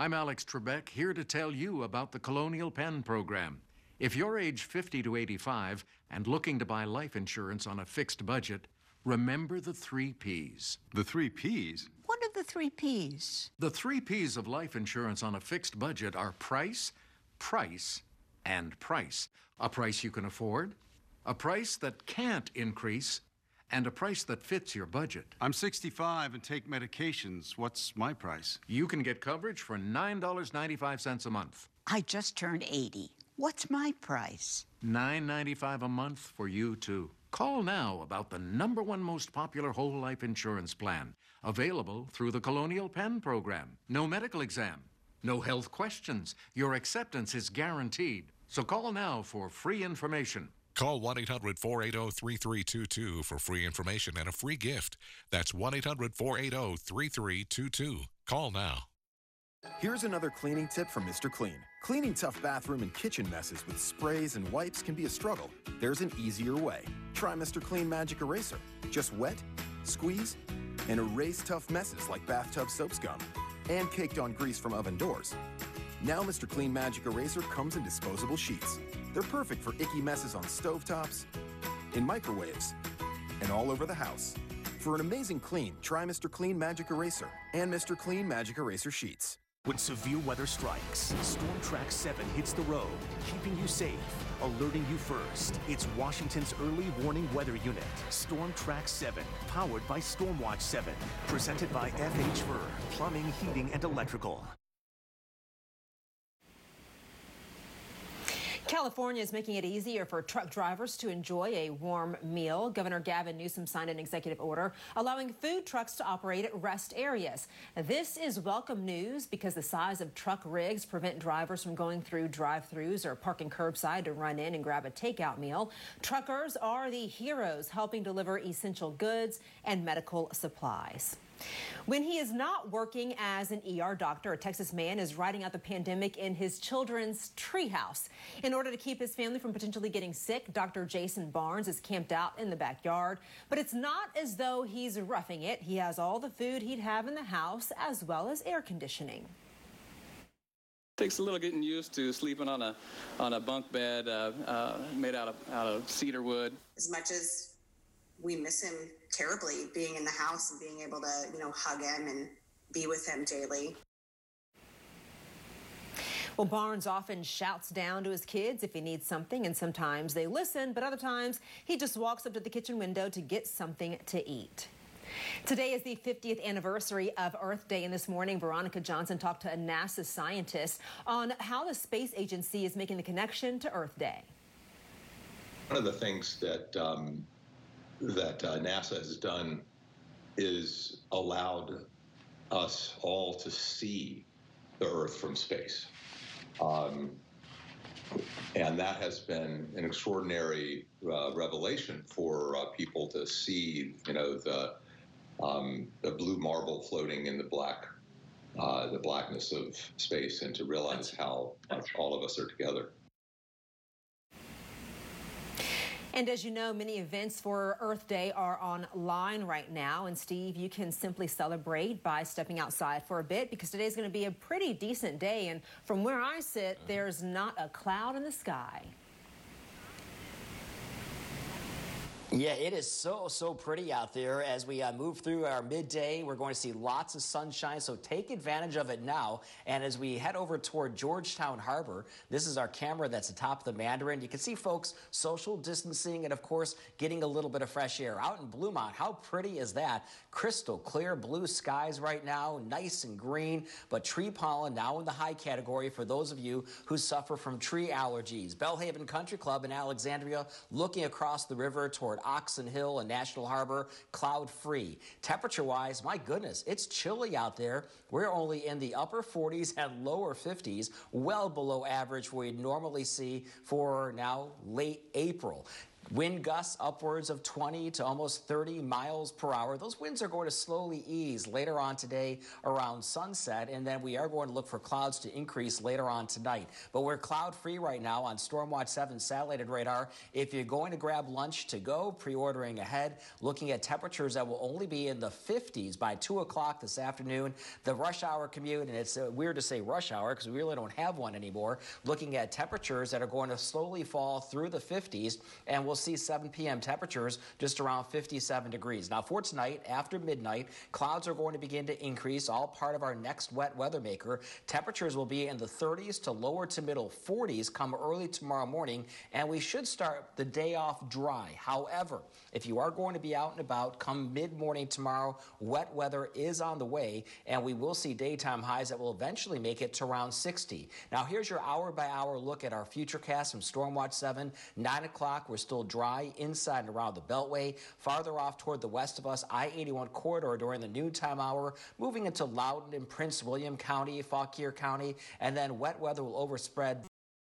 I'm Alex Trebek, here to tell you about the Colonial Penn program. If you're age 50 to 85 and looking to buy life insurance on a fixed budget, remember the three P's. The three P's? What are the three P's? The three P's of life insurance on a fixed budget are price, price, and price. A price you can afford, a price that can't increase, and a price that fits your budget. I'm 65 and take medications. What's my price? You can get coverage for $9.95 a month. I just turned 80. What's my price? $9.95 a month for you, too. Call now about the number one most popular whole life insurance plan, available through the Colonial Penn program. No medical exam, no health questions. Your acceptance is guaranteed. So call now for free information. Call 1 800 480 3322 for free information and a free gift. That's 1 800 480 3322. Call now. Here's another cleaning tip from Mr. Clean. Cleaning tough bathroom and kitchen messes with sprays and wipes can be a struggle. There's an easier way. Try Mr. Clean Magic Eraser. Just wet, squeeze, and erase tough messes like bathtub soap scum and caked on grease from oven doors. Now Mr. Clean Magic Eraser comes in disposable sheets. They're perfect for icky messes on stovetops, in microwaves, and all over the house. For an amazing clean, try Mr. Clean Magic Eraser and Mr. Clean Magic Eraser Sheets. When severe weather strikes, Storm Track 7 hits the road, keeping you safe, alerting you first. It's Washington's early warning weather unit, Storm Track 7, powered by Stormwatch 7, presented by FH Furr, plumbing, heating, and electrical. California is making it easier for truck drivers to enjoy a warm meal. Governor Gavin Newsom signed an executive order allowing food trucks to operate at rest areas. This is welcome news because the size of truck rigs prevent drivers from going through drive-throughs or parking curbside to run in and grab a takeout meal. Truckers are the heroes helping deliver essential goods and medical supplies. When he is not working as an ER doctor, a Texas man is riding out the pandemic in his children's treehouse. In order to keep his family from potentially getting sick, Dr. Jason Barnes is camped out in the backyard. But it's not as though he's roughing it. He has all the food he'd have in the house as well as air conditioning takes a little getting used to sleeping on a on a bunk bed uh, uh, made out of out of cedar wood. As much as we miss him terribly being in the house and being able to, you know, hug him and be with him daily. Well, Barnes often shouts down to his kids if he needs something, and sometimes they listen, but other times he just walks up to the kitchen window to get something to eat. Today is the 50th anniversary of Earth Day, and this morning, Veronica Johnson talked to a NASA scientist on how the space agency is making the connection to Earth Day. One of the things that um, that uh, NASA has done is allowed us all to see the Earth from space. Um, and that has been an extraordinary uh, revelation for uh, people to see, you know, the, um, the blue marble floating in the black, uh, the blackness of space, and to realize how much all of us are together. And as you know, many events for Earth Day are online right now. And Steve, you can simply celebrate by stepping outside for a bit because today is going to be a pretty decent day. And from where I sit, uh-huh. there's not a cloud in the sky. Yeah, it is so, so pretty out there as we uh, move through our midday. We're going to see lots of sunshine, so take advantage of it now. And as we head over toward Georgetown Harbor, this is our camera that's atop the Mandarin. You can see folks social distancing and, of course, getting a little bit of fresh air. Out in Bluemont, how pretty is that? Crystal clear blue skies right now, nice and green, but tree pollen now in the high category for those of you who suffer from tree allergies. Belle Haven Country Club in Alexandria looking across the river toward Oxon Hill and National Harbor, cloud free. Temperature wise, my goodness, it's chilly out there. We're only in the upper 40s and lower 50s, well below average we normally see for now late April. Wind gusts upwards of 20 to almost 30 miles per hour. Those winds are going to slowly ease later on today around sunset, and then we are going to look for clouds to increase later on tonight. But we're cloud free right now on Stormwatch 7 satellite radar. If you're going to grab lunch to go, pre ordering ahead, looking at temperatures that will only be in the 50s by 2 o'clock this afternoon. The rush hour commute, and it's uh, weird to say rush hour because we really don't have one anymore, looking at temperatures that are going to slowly fall through the 50s, and we'll see 7 p.m. temperatures just around 57 degrees. Now, for tonight, after midnight, clouds are going to begin to increase, all part of our next wet weather maker. Temperatures will be in the 30s to lower to middle 40s come early tomorrow morning, and we should start the day off dry. However, if you are going to be out and about come mid morning tomorrow, wet weather is on the way, and we will see daytime highs that will eventually make it to around 60. Now, here's your hour by hour look at our futurecast from Stormwatch 7. 9 o'clock, we're still dry inside and around the Beltway. Farther off toward the west of us, I 81 corridor during the noontime hour, moving into Loudoun and Prince William County, Fauquier County, and then wet weather will overspread